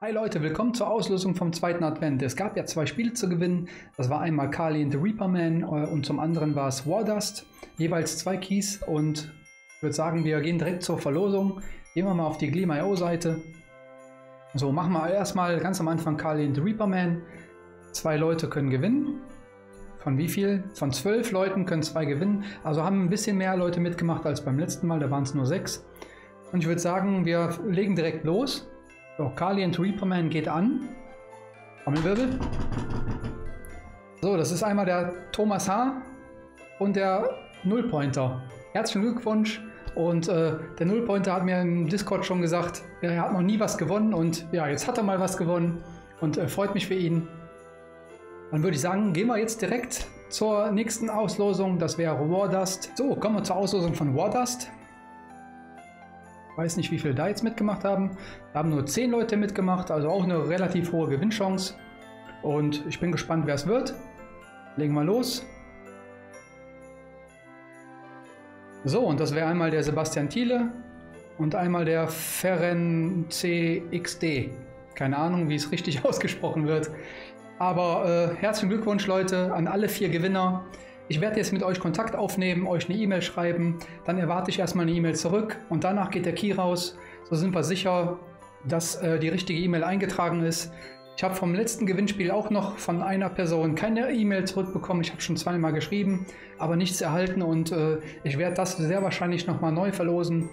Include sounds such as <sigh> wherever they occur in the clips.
Hi Leute, willkommen zur Auslösung vom zweiten Advent. Es gab ja zwei Spiele zu gewinnen. Das war einmal Kali and the Reaper Man äh, und zum anderen war es Wardust. Jeweils zwei Keys und ich würde sagen, wir gehen direkt zur Verlosung. Gehen wir mal auf die Gleam.io Seite. So, machen wir erstmal ganz am Anfang Kali and the Reaper Man. Zwei Leute können gewinnen. Von wie viel? Von zwölf Leuten können zwei gewinnen. Also haben ein bisschen mehr Leute mitgemacht als beim letzten Mal. Da waren es nur sechs. Und ich würde sagen, wir legen direkt los. So, Kali and Reaperman geht an. Trommelwirbel. So, das ist einmal der Thomas H. und der Nullpointer. Herzlichen Glückwunsch. Und äh, der Nullpointer hat mir im Discord schon gesagt, er hat noch nie was gewonnen und ja, jetzt hat er mal was gewonnen und äh, freut mich für ihn. Dann würde ich sagen, gehen wir jetzt direkt zur nächsten Auslosung. Das wäre Wardust. So, kommen wir zur Auslosung von Wardust. Weiß nicht, wie viele da jetzt mitgemacht haben. Da haben nur 10 Leute mitgemacht, also auch eine relativ hohe Gewinnchance. Und ich bin gespannt, wer es wird. Legen wir los. So, und das wäre einmal der Sebastian Thiele und einmal der Ferren CXD. Keine Ahnung, wie es richtig <laughs> ausgesprochen wird. Aber äh, herzlichen Glückwunsch, Leute, an alle vier Gewinner. Ich werde jetzt mit euch Kontakt aufnehmen, euch eine E-Mail schreiben, dann erwarte ich erstmal eine E-Mail zurück und danach geht der Key raus. So sind wir sicher, dass äh, die richtige E-Mail eingetragen ist. Ich habe vom letzten Gewinnspiel auch noch von einer Person keine E-Mail zurückbekommen. Ich habe schon zweimal geschrieben, aber nichts erhalten und äh, ich werde das sehr wahrscheinlich nochmal neu verlosen.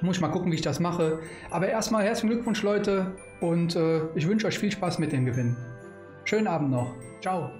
Muss ich mal gucken, wie ich das mache. Aber erstmal herzlichen Glückwunsch, Leute, und äh, ich wünsche euch viel Spaß mit dem Gewinn. Schönen Abend noch. Ciao.